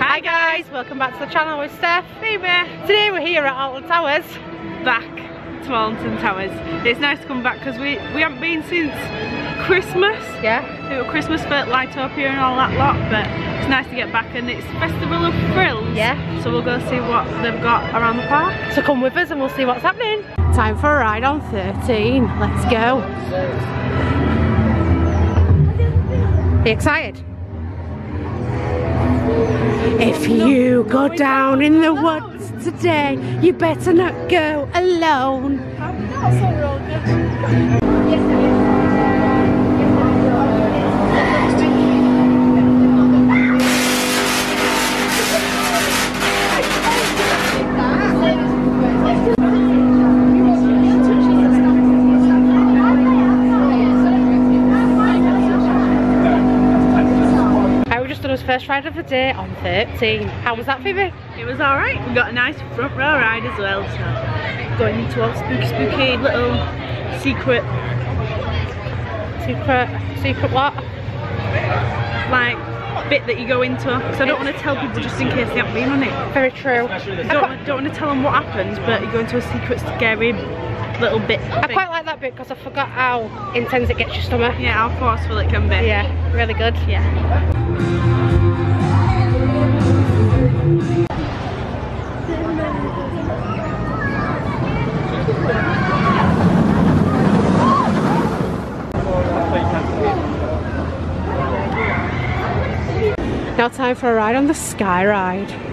Hi guys, welcome back to the channel with Steph. Phoebe. Today we're here at Alton Towers. back to Alton Towers. It's nice to come back because we, we haven't been since Christmas. Yeah. It was Christmas for Lightopia and all that lot, but it's nice to get back and it's Festival of Thrills. Yeah. So we'll go see what they've got around the park. So come with us and we'll see what's happening. Time for a ride on 13. Let's go. Excited? If you go down in the woods today, you better not go alone. first ride of the day on 13. How was that, Phoebe? It was alright. We got a nice front row ride as well, so going into our spooky spooky little secret Secret, secret what? like bit that you go into because I don't want to tell people just in case they haven't been on it. Very true. I don't, don't want to tell them what happens, but you go into a secret scary little bit. I thing. quite like that bit because I forgot how intense it gets your stomach. Yeah, how forceful it can be. Yeah, really good. Yeah. Now time for a ride on the Sky Ride.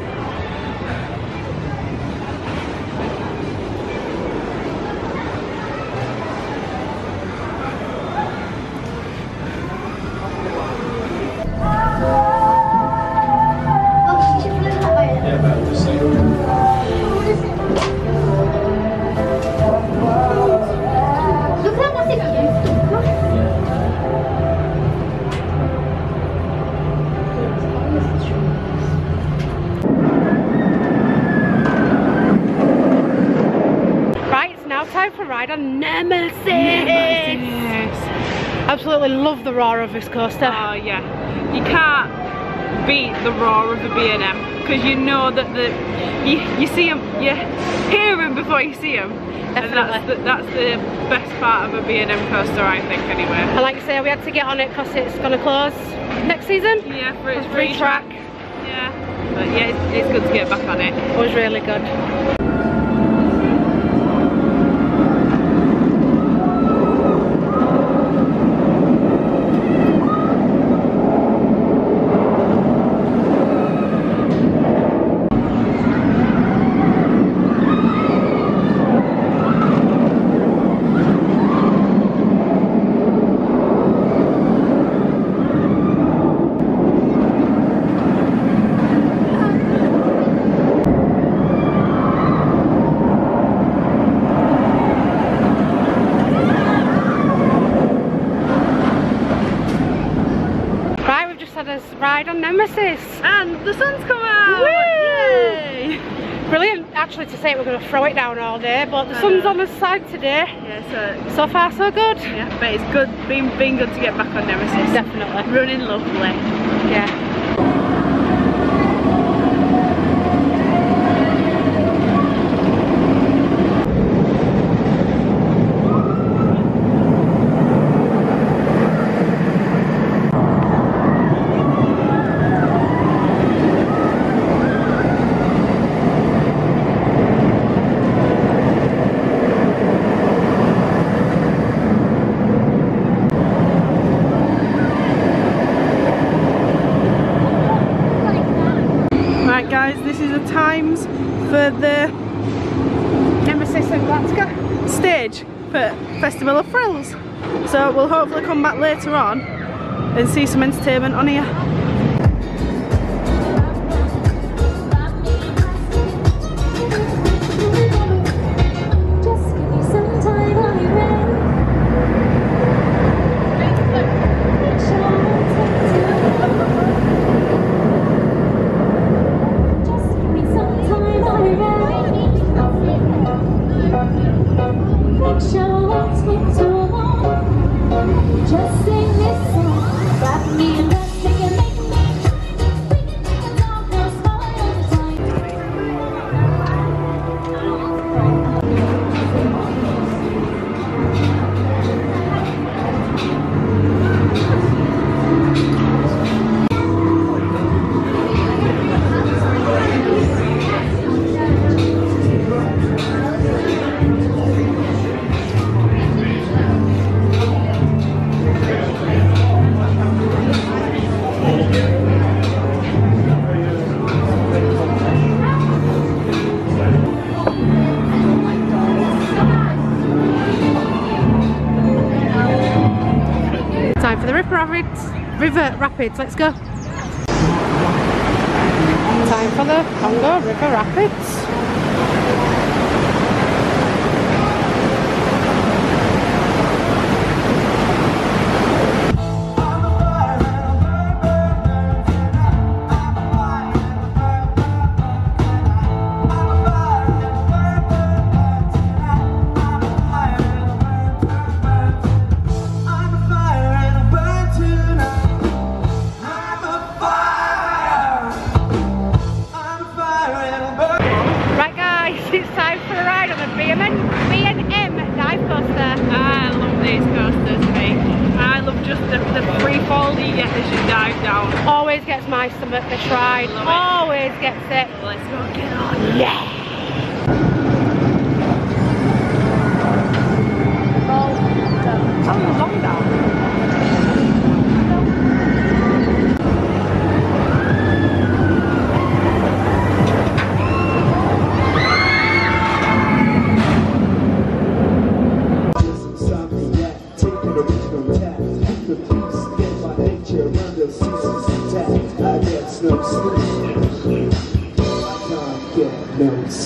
Ride on Nemesis. Yes. Absolutely love the roar of this coaster. Oh yeah. You can't beat the roar of the B&M because you know that the you, you see them, you hear them before you see them. And that's the, that's the best part of a B&M coaster I think anyway. And like I say, we had to get on it because it's going to close next season. Yeah, for its free track. track. Yeah. But yeah, it's, it's good to get back on it. It was really good. Right, we've just had a ride on Nemesis. And the sun's come out! Woo! Yay! Brilliant, actually, to say we're going to throw it down all day, but the sun's on the side today. Yeah, so So far, so good. yeah, but it's good, been, been good to get back on Nemesis. Definitely. Running lovely. Yeah. Right guys, this is the times for the Nemesis and Galactica. stage for Festival of Thrills. So we'll hopefully come back later on and see some entertainment on here. River Rapids. Let's go. Time for the Congo River Rapids. Always gets my stomach this ride. Love it. Always gets it. Let's go get on. Yeah. Long down. No sleep.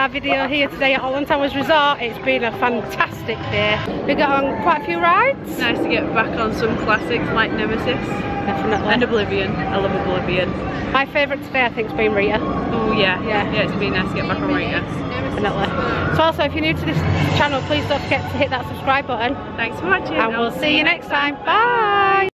That's the end of our video here today at Alton Towers Resort. It's been a fantastic day. We got on quite a few rides. Nice to get back on some classics like Nemesis Definitely. and Oblivion. I love Oblivion. My favourite today I think has been Rita. Oh yeah, Yeah. yeah. It's been nice to get back on Rita. Definitely. So also if you're new to this channel please don't forget to hit that subscribe button Thanks for watching. and we'll see you next time. Bye!